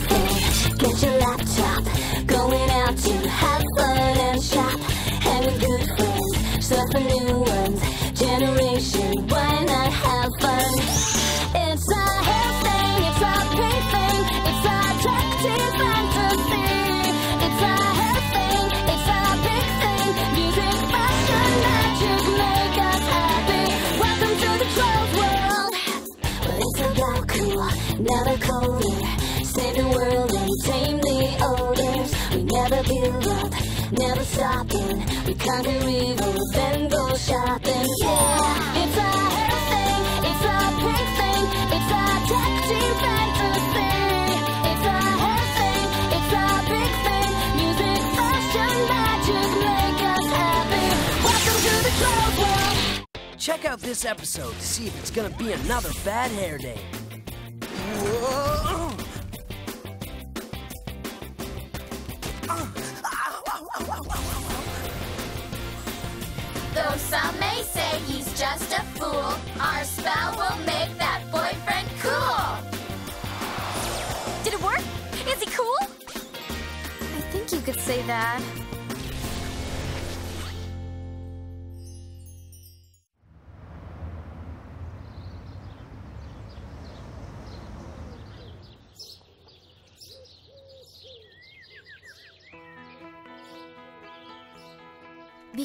thing. Get your laptop, going out to have fun and shop. With good friends, surf for new ones. Generation, why not never stopping. We conquer evil, then go shopping. Yeah, it's thing, it's pink thing, it's tech team fantasy. It's a thing, it's a big thing. Music, fashion, magic make us happy. Welcome to the trolls world. Check out this episode to see if it's gonna be another bad hair day. Whoa. Though some may say he's just a fool, our spell will make that boyfriend cool. Did it work? Is he cool? I think you could say that.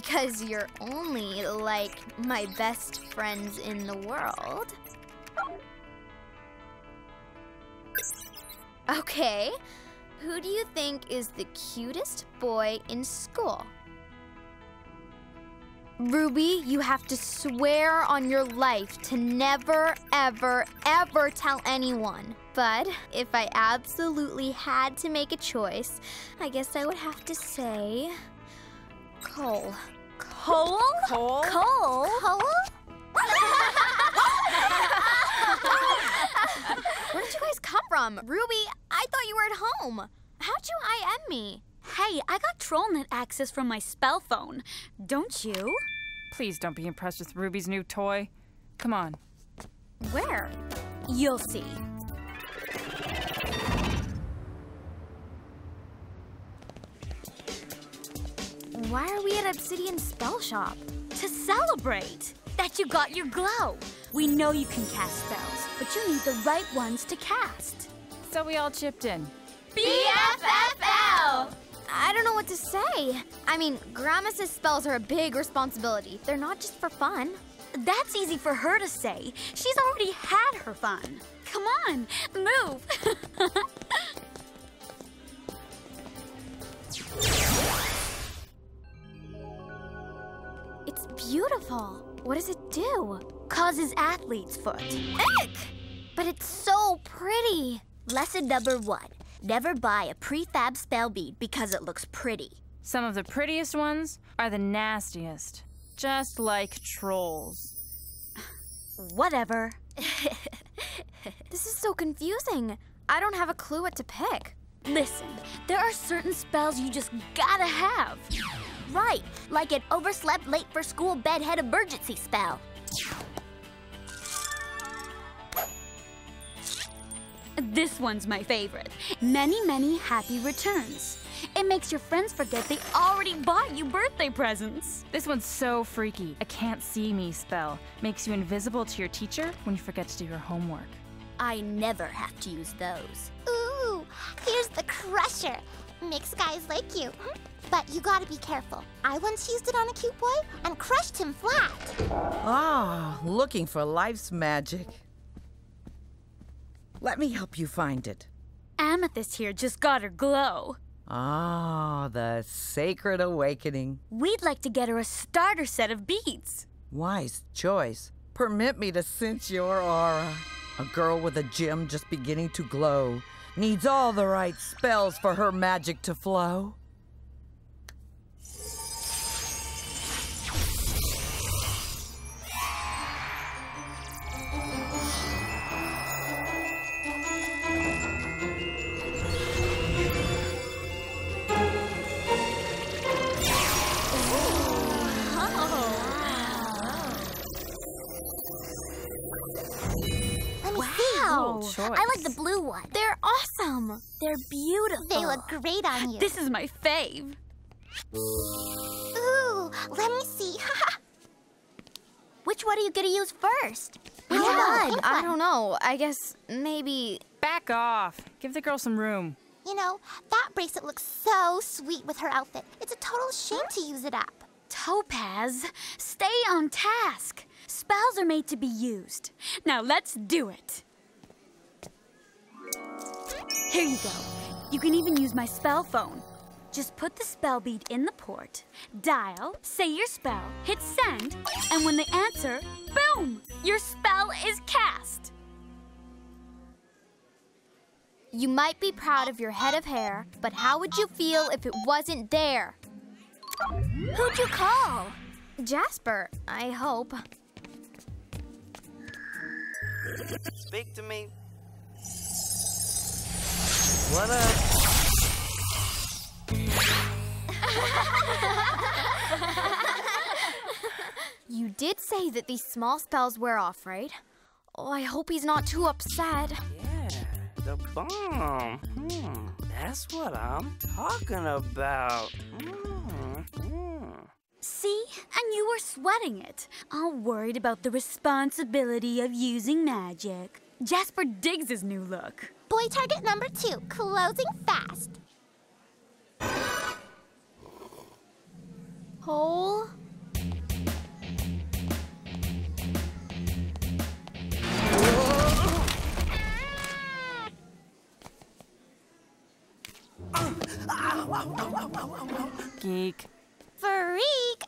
Because you're only like my best friends in the world. Okay, who do you think is the cutest boy in school? Ruby, you have to swear on your life to never, ever, ever tell anyone. But if I absolutely had to make a choice, I guess I would have to say Coal. Coal? Coal? Coal? Coal? Where did you guys come from? Ruby, I thought you were at home. How'd you IM me? Hey, I got TrollNet access from my spell phone. Don't you? Please don't be impressed with Ruby's new toy. Come on. Where? You'll see. Why are we at Obsidian Spell Shop? To celebrate that you got your glow. We know you can cast spells, but you need the right ones to cast. So we all chipped in. BFFL! I don't know what to say. I mean, Gramus's spells are a big responsibility. They're not just for fun. That's easy for her to say. She's already had her fun. Come on, move. beautiful. What does it do? Causes athlete's foot. Ick! But it's so pretty. Lesson number one never buy a prefab spell bead because it looks pretty. Some of the prettiest ones are the nastiest. Just like trolls. Whatever. This is so confusing. I don't have a clue what to pick. Listen, there are certain spells you just gotta have. Right, like an overslept late for school bedhead emergency spell. This one's my favorite. Many, many happy returns. It makes your friends forget they already bought you birthday presents. This one's so freaky. A can't see me spell. Makes you invisible to your teacher when you forget to do your homework. I never have to use those. Ooh, here's the crusher. Makes guys like you. But you gotta be careful. I once used it on a cute boy and crushed him flat. Ah, looking for life's magic. Let me help you find it. Amethyst here just got her glow. Ah, the sacred awakening. We'd like to get her a starter set of beads. Wise choice. Permit me to sense your aura. A girl with a gem just beginning to glow needs all the right spells for her magic to flow. Let me Wow. see. choice. I like the blue one. They're awesome. They're beautiful. They look great on you. This is my fave. Ooh, let me see. Which one are you gonna use first? Which God, one? I don't know. I guess maybe. Back off. Give the girl some room. You know, that bracelet looks so sweet with her outfit. It's a total shame to use it up. Topaz, stay on task. Spells are made to be used. Now let's do it. Here you go. You can even use my spell phone. Just put the spell bead in the port, dial, say your spell, hit send, and when they answer, boom! Your spell is cast. You might be proud of your head of hair, but how would you feel if it wasn't there? Who'd you call? Jasper, I hope. Speak to me. What up? You did say that these small spells wear off, right? Oh, I hope he's not too upset. Yeah, the bomb. Hmm, that's what I'm talking about. Hmm, hmm. See? And you were sweating it, all worried about the responsibility of using magic. Jasper digs his new look. Boy target number two, closing fast. Hole? Geek. Freak!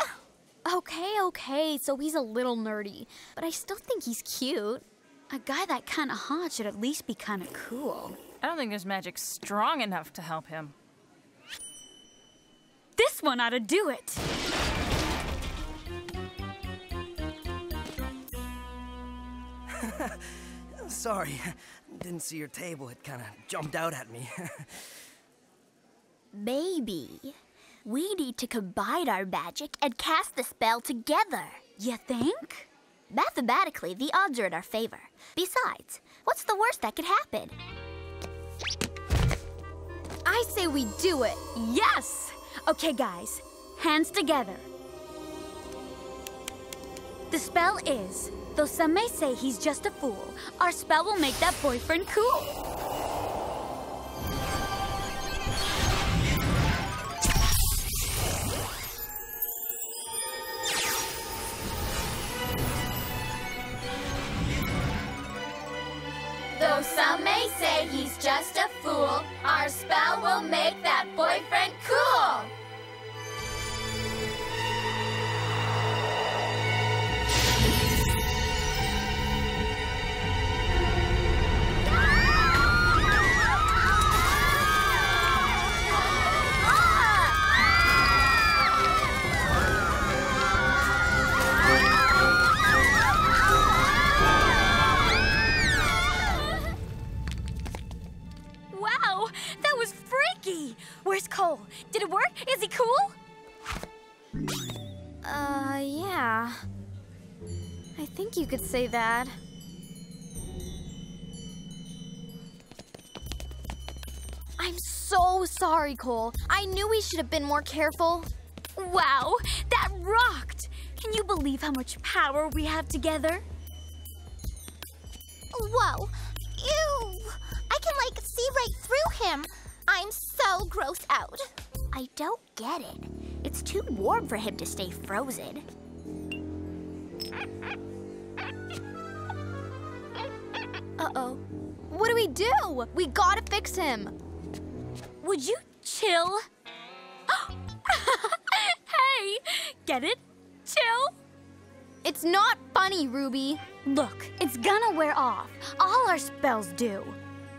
Okay, okay, so he's a little nerdy, but I still think he's cute. A guy that kinda hot should at least be kinda cool. I don't think there's magic strong enough to help him. This one ought to do it. Sorry, didn't see your table. It kind of jumped out at me. Maybe. We need to combine our magic and cast the spell together. You think? Mathematically, the odds are in our favor. Besides, what's the worst that could happen? I say we do it. Yes! Okay, guys, hands together. The spell is, though some may say he's just a fool, our spell will make that boyfriend cool. That. I'm so sorry, Coal. I knew we should have been more careful. Wow, that rocked! Can you believe how much power we have together? Whoa! Ew! I can, like, see right through him. I'm so grossed out. I don't get it. It's too warm for him to stay frozen. Uh-oh. What do we do? We gotta fix him. Would you chill? hey, get it? Chill? It's not funny, Ruby. Look, it's gonna wear off. All our spells do.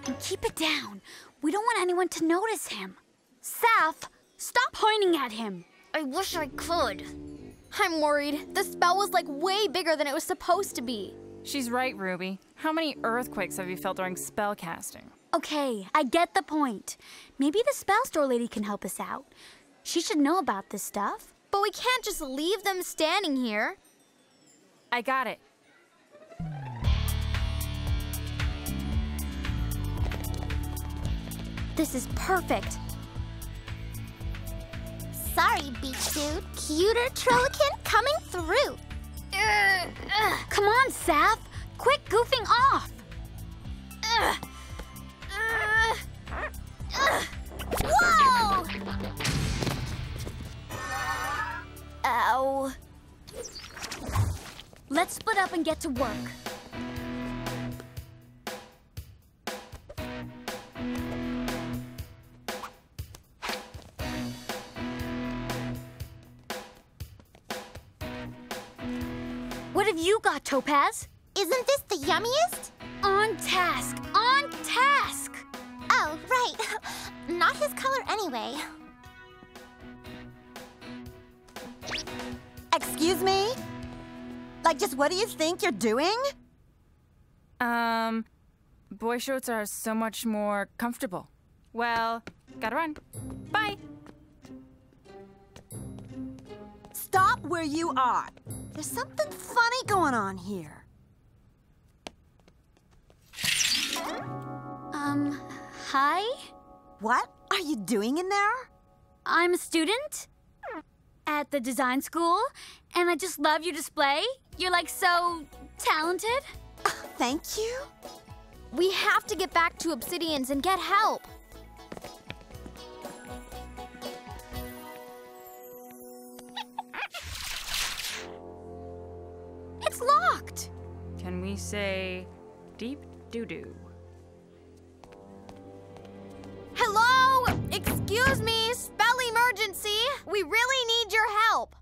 And keep it down. We don't want anyone to notice him. Saf, stop pointing at him. I wish I could. I'm worried. The spell was like way bigger than it was supposed to be. She's right, Ruby. How many earthquakes have you felt during spell casting? Okay, I get the point. Maybe the spell store lady can help us out. She should know about this stuff. But we can't just leave them standing here. I got it. This is perfect. Sorry, beach dude. Cuter Trollican coming through. Come on, Saf. Quit goofing off. Whoa! Ow. Let's split up and get to work. Topaz? Isn't this the yummiest? On task, on task! Oh, right. Not his color anyway. Excuse me? Like, just what do you think you're doing? Um, boy shorts are so much more comfortable. Well, gotta run. Bye. Stop where you are. There's something funny going on here. Um, hi? What are you doing in there? I'm a student at the design school, and I just love your display. You're like so talented. Thank you. We have to get back to Obsidians and get help. Locked. Can we say deep doo doo? Hello? Excuse me, spell emergency. We really need your help.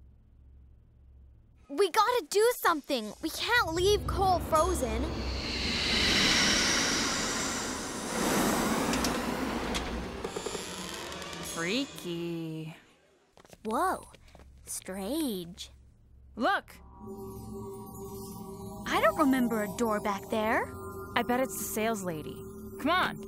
We gotta do something. We can't leave Coal frozen. Freaky. Whoa. Strange. Look, I don't remember a door back there. I bet it's the sales lady. Come on.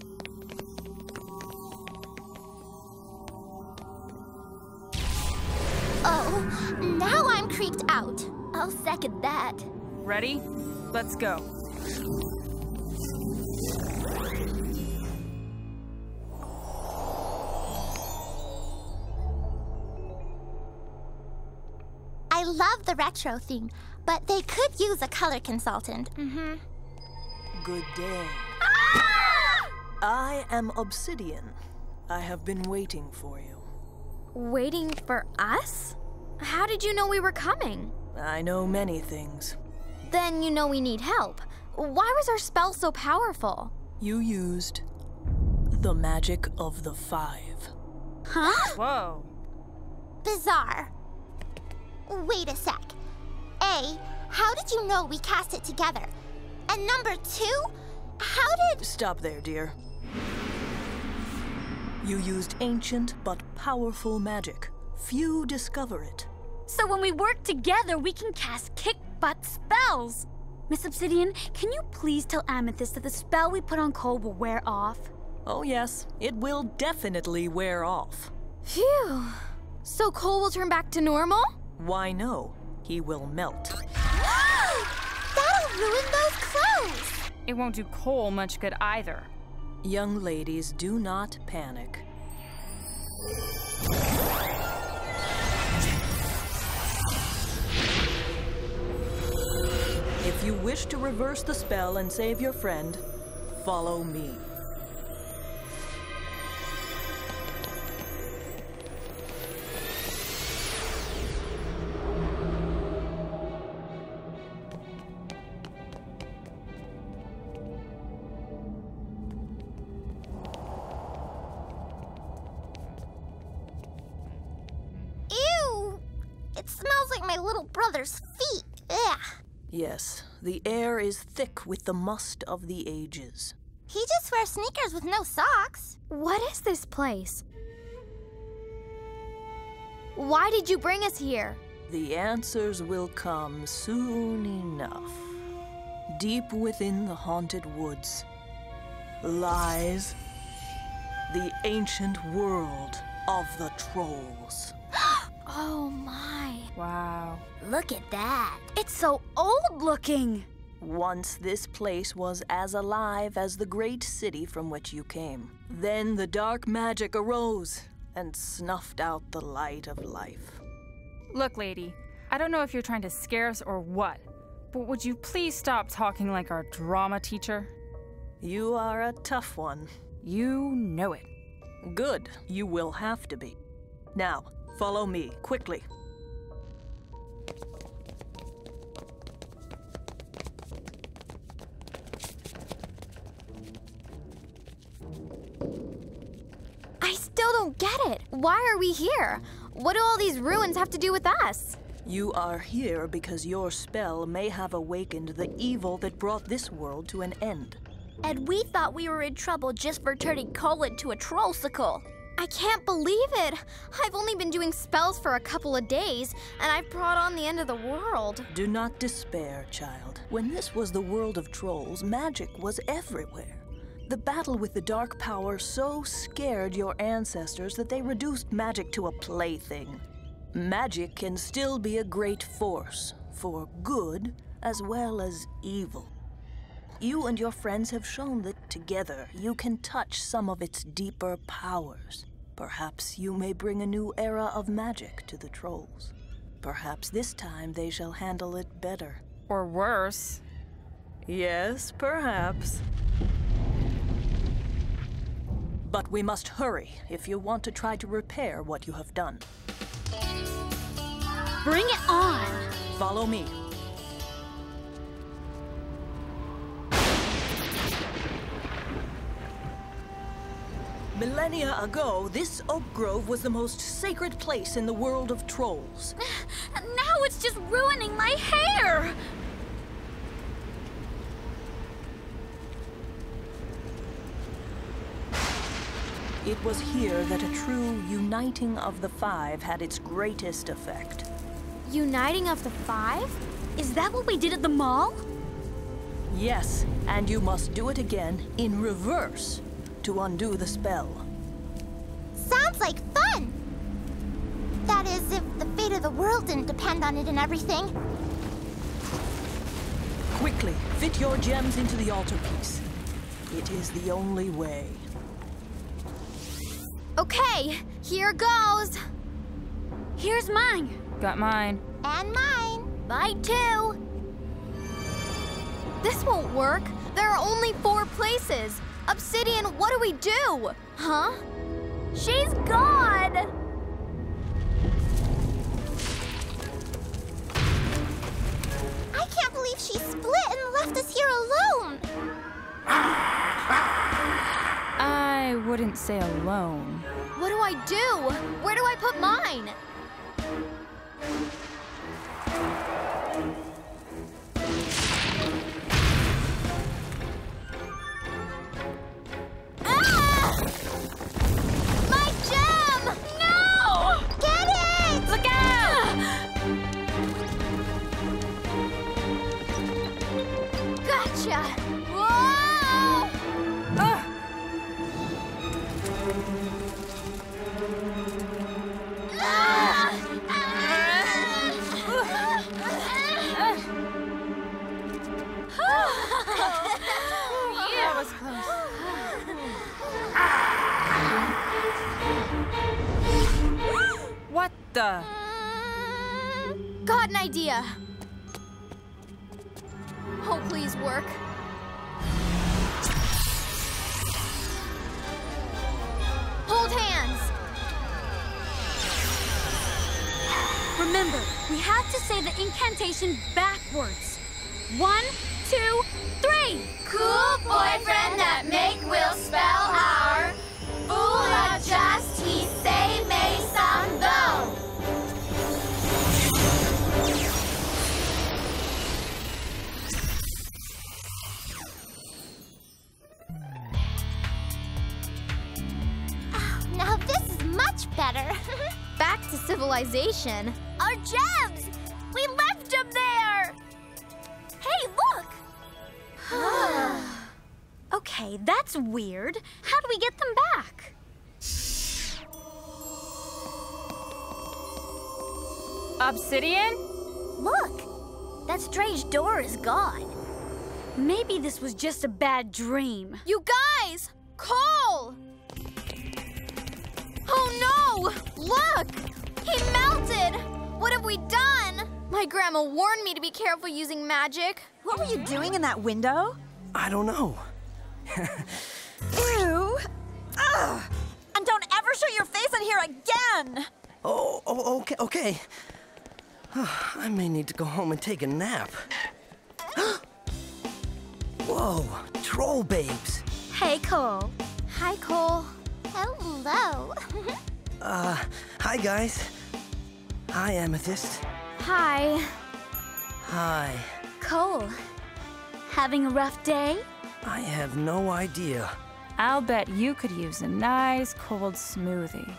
Oh, now I'm creeped out. I'll second that. Ready? Let's go. Love the retro theme, but they could use a color consultant. Mm-hmm. Good day. I am Obsidian. I have been waiting for you. Waiting for us? How did you know we were coming? I know many things. Then you know we need help. Why was our spell so powerful? You used the magic of the five. Huh? Whoa. Bizarre. Wait a sec. A, how did you know we cast it together? And number two, how did. Stop there, dear. You used ancient but powerful magic. Few discover it. So when we work together, we can cast kick butt spells. Miss Obsidian, can you please tell Amethyst that the spell we put on Coal will wear off? Oh, yes, it will definitely wear off. Phew. So Coal will turn back to normal? Why, no. He will melt. That'll ruin those clothes! It won't do Coal much good either. Young ladies, do not panic. If you wish to reverse the spell and save your friend, follow me. Is thick with the must of the ages. He just wears sneakers with no socks. What is this place? Why did you bring us here? The answers will come soon enough. Deep within the haunted woods lies the ancient world of the trolls. Oh my. Wow. Look at that. It's so old looking. Once this place was as alive as the great city from which you came. Then the dark magic arose and snuffed out the light of life. Look, lady, I don't know if you're trying to scare us or what, but would you please stop talking like our drama teacher? You are a tough one. You know it. Good. You will have to be. Now, follow me, quickly. Why are we here? What do all these ruins have to do with us? You are here because your spell may have awakened the evil that brought this world to an end. And we thought we were in trouble just for turning Colin to a trollsicle. I can't believe it. I've only been doing spells for a couple of days, and I've brought on the end of the world. Do not despair, child. When this was the world of trolls, magic was everywhere. The battle with the dark power so scared your ancestors that they reduced magic to a plaything. Magic can still be a great force, for good as well as evil. You and your friends have shown that together you can touch some of its deeper powers. Perhaps you may bring a new era of magic to the trolls. Perhaps this time they shall handle it better. Or worse. Yes, perhaps. But we must hurry if you want to try to repair what you have done. Bring it on! Follow me. Millennia ago, this oak grove was the most sacred place in the world of trolls. Now it's just ruining my hair! It was here that a true uniting of the five had its greatest effect. Uniting of the five? Is that what we did at the mall? Yes, and you must do it again in reverse to undo the spell. Sounds like fun! That is, if the fate of the world didn't depend on it and everything. Quickly, fit your gems into the altarpiece. It is the only way. Okay, here goes. Here's mine. Got mine. And mine. Mine too. This won't work. There are only four places. Obsidian, what do we do? Huh? She's gone! I can't believe she split and left us here alone. I wouldn't say alone. What do I do? Where do I put mine? The? Got an idea. Oh, please work. Hold hands. Remember, we have to say the incantation backwards. One, two, three. Cool boyfriend that make will spell Our gems! We left them there! Hey, look! Okay, that's weird. How do we get them back? Obsidian? Look! That strange door is gone. Maybe this was just a bad dream. You guys! Coal! We done? My grandma warned me to be careful using magic. What were you doing in that window? I don't know. Ew! Ugh! And don't ever show your face in here again! Oh, oh okay, okay. I may need to go home and take a nap. Whoa, troll babes. Hey, Coal. Hi, Coal. Hello. Uh, hi guys. Hi, Amethyst. Hi. Hi. Coal. Having a rough day? I have no idea. I'll bet you could use a nice cold smoothie.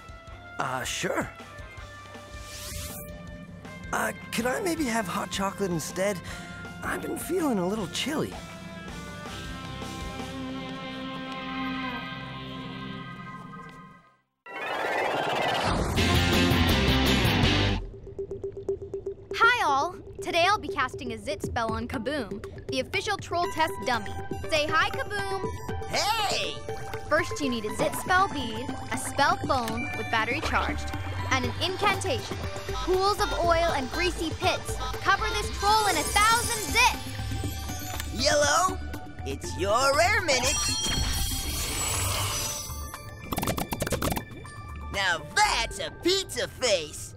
Uh, sure. Uh, could I maybe have hot chocolate instead? I've been feeling a little chilly. Casting a Zit spell on Kaboom, the official troll test dummy. Say hi, Kaboom. Hey! First, you need a Zit spell bead, a spell phone with battery charged, and an incantation. Pools of oil and greasy pits. Cover this troll in a thousand zits. Yellow, it's your rare minute. Now that's a pizza face.